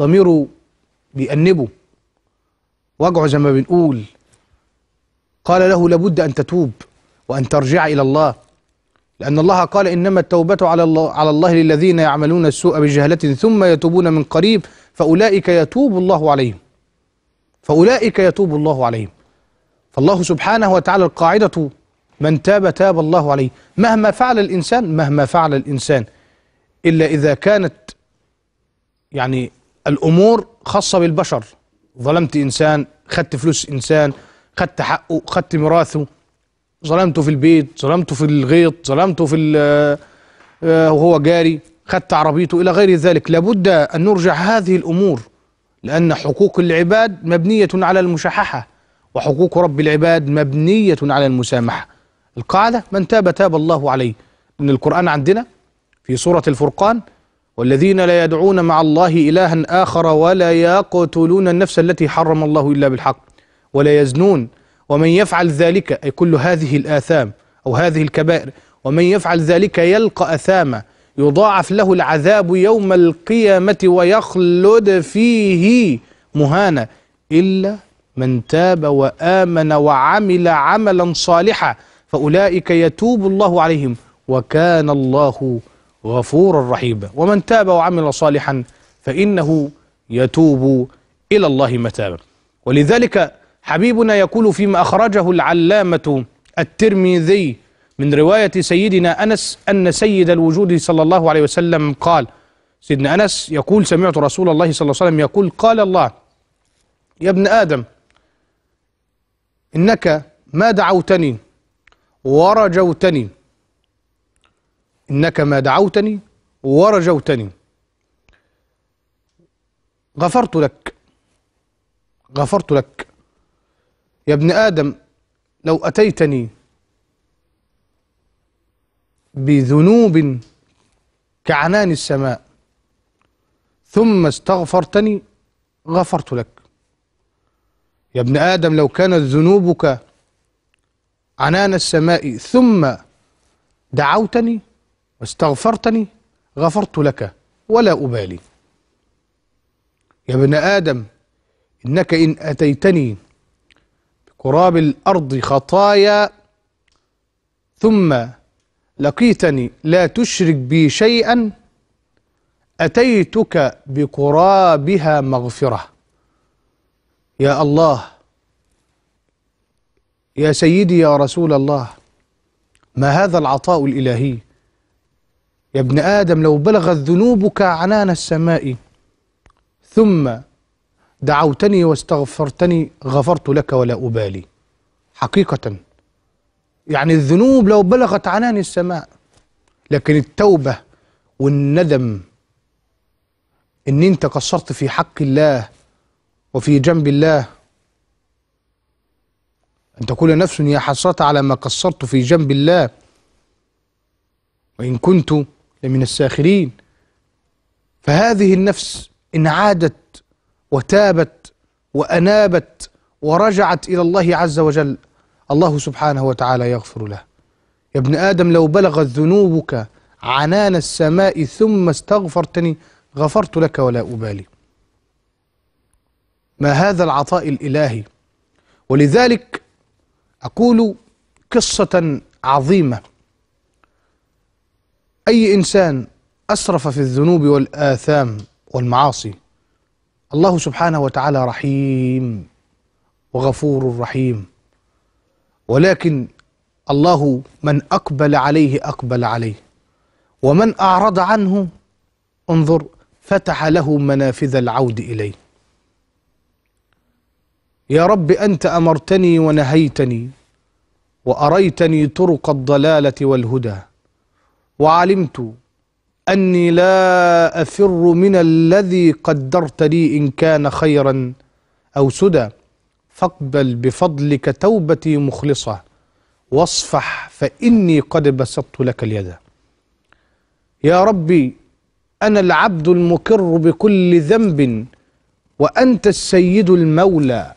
ضميره بيأنبه. وجعه زي ما بنقول. قال له لابد أن تتوب وأن ترجع إلى الله. لأن الله قال إنما التوبة على الله, على الله للذين يعملون السوء بجهلة ثم يتوبون من قريب فأولئك يتوب الله عليهم. فأولئك يتوب الله عليهم. فالله سبحانه وتعالى القاعدة من تاب تاب الله عليه. مهما فعل الإنسان مهما فعل الإنسان. إلا إذا كانت يعني الأمور خاصة بالبشر. ظلمت إنسان خدت فلوس إنسان خدت حقه خدت ميراثه. ظلمته في البيت ظلمته في الغيط ظلمته في ال- آه، وهو جاري خدت عربيته إلى غير ذلك. لابد أن نرجع هذه الأمور لأن حقوق العباد مبنية على المشاححة وحقوق رب العباد مبنية على المسامحة. القاعدة من تاب تاب الله عليه. إن القرآن عندنا في سورة الفرقان والذين لا يدعون مع الله إلها آخر ولا يقتلون النفس التي حرم الله إلا بالحق ولا يزنون. ومن يفعل ذلك أي كل هذه الآثام أو هذه الكبائر ومن يفعل ذلك يلقى أثاما يضاعف له العذاب يوم القيامة ويخلد فيه مهانا. إلا من تاب وآمن وعمل عملا صالحا فأولئك يتوب الله عليهم وكان الله غفورا رحيما ومن تاب وعمل صالحا فإنه يتوب إلى الله متابا. ولذلك حبيبنا يقول فيما أخرجه العلامة الترمذي من رواية سيدنا أنس أن سيد الوجود صلى الله عليه وسلم قال سيدنا أنس يقول سمعت رسول الله صلى الله عليه وسلم يقول قال الله يا ابن آدم إنك ما دعوتني ورجوتني إنك ما دعوتني ورجوتني. غفرت لك. غفرت لك. يا ابن آدم لو أتيتني بذنوب كعنان السماء ثم استغفرتني غفرت لك. يا ابن آدم لو كانت ذنوبك عنان السماء ثم دعوتني واستغفرتني غفرت لك ولا أبالي. يا ابن آدم إنك إن أتيتني بقراب الأرض خطايا ثم لقيتني لا تشرك بي شيئا أتيتك بقرابها مغفرة. يا الله يا سيدي يا رسول الله ما هذا العطاء الإلهي؟ يا ابن آدم لو بلغت ذنوبك عنان السماء ثم دعوتني واستغفرتني غفرت لك ولا أبالي. حقيقة يعني الذنوب لو بلغت عنان السماء لكن التوبة والندم إن أنت قصرت في حق الله وفي جنب الله أن تقول نفس يا حسرة على ما قصرت في جنب الله وإن كنت لمن الساخرين. فهذه النفس إن عادت وتابت وأنابت ورجعت إلى الله عز وجل الله سبحانه وتعالى يغفر له. يا ابن آدم لو بلغت ذنوبك عنان السماء ثم استغفرتني غفرت لك ولا أبالي. ما هذا العطاء الإلهي؟ ولذلك أقول قصة عظيمة. أي إنسان أسرف في الذنوب والآثام والمعاصي الله سبحانه وتعالى رحيم وغفور رحيم. ولكن الله من أقبل عليه أقبل عليه ومن أعرض عنه انظر فتح له منافذ العود إليه. يا رب أنت أمرتني ونهيتني وأريتني طرق الضلالة والهدى. وعلمت أني لا أفر من الذي قدرت لي إن كان خيرا أو سدى. فاقبل بفضلك توبتي مخلصة واصفح فإني قد بسطت لك اليد. يا ربي أنا العبد المقر بكل ذنب وأنت السيد المولى.